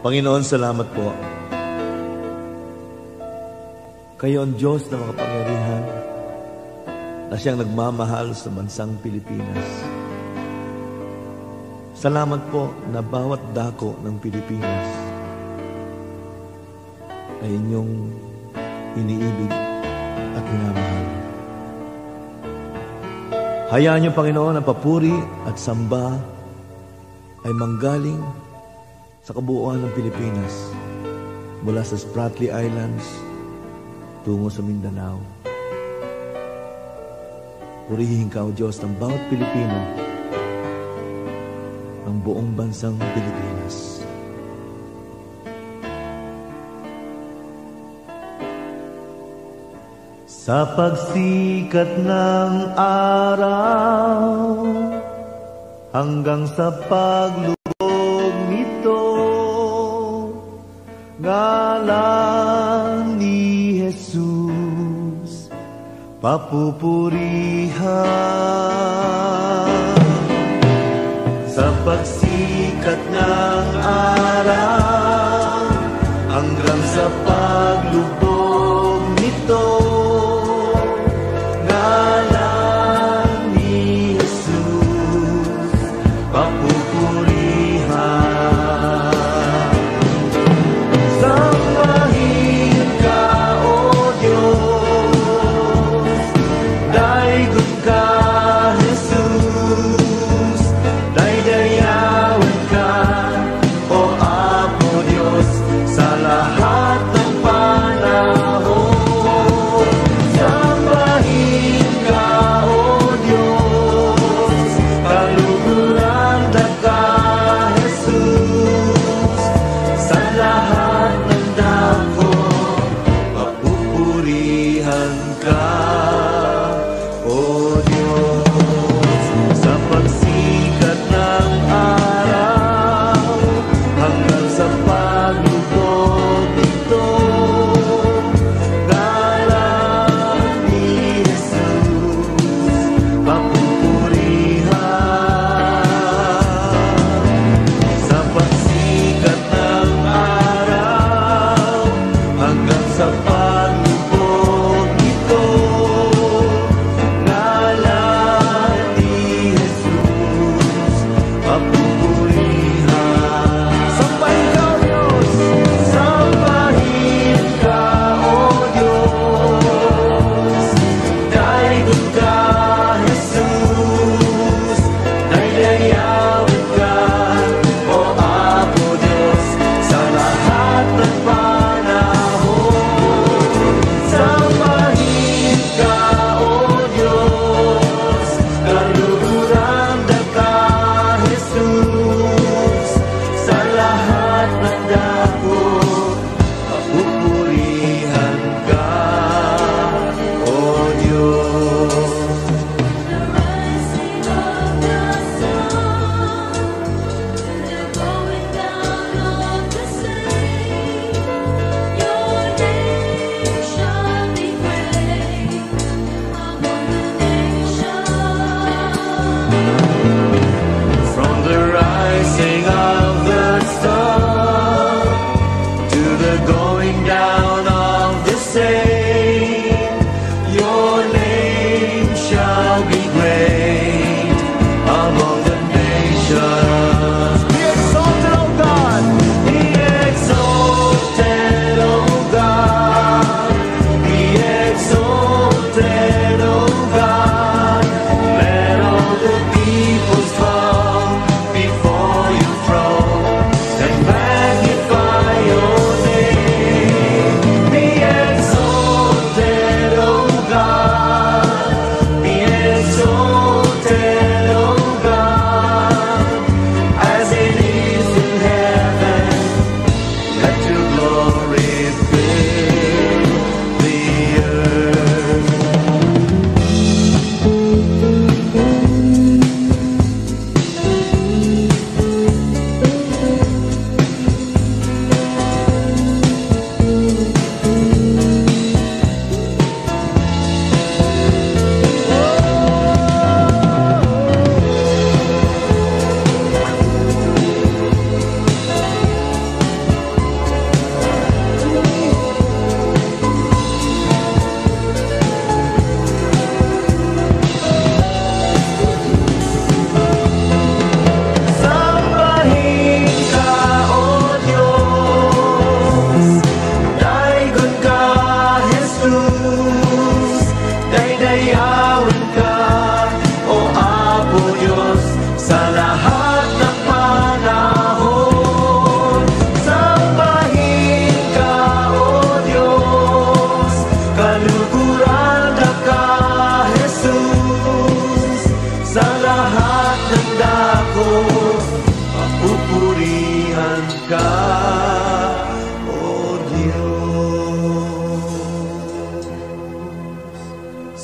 Panginoon, salamat po. Kayo ang Diyos na makapangyarihan na siyang nagmamahal sa bansang Pilipinas. Salamat po na bawat dako ng Pilipinas ay inyong iniibig at minamahal. Hayaan niyo, Panginoon, ang papuri at samba ay manggaling sa kabuuan ng Pilipinas mula sa Spratly Islands tungo sa Mindanao. Purihin ka, O Diyos, ng bawat Pilipino ng buong bansang Pilipinas. Sa pagsikat ng araw hanggang sa paglulong ngalan ni Jesus papupurihan. Sa pagsikat ng araw 감사합니다.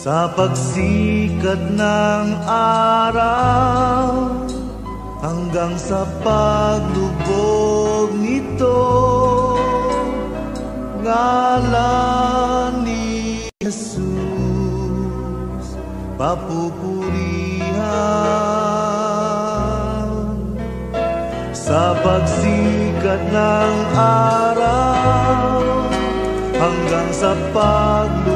Sa pagsikat ng araw Hanggang sa paglubog nito Ngalan ni Jesus Papupurihan. Sa pagsikat ng araw Hanggang sa paglubog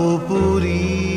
पूरी।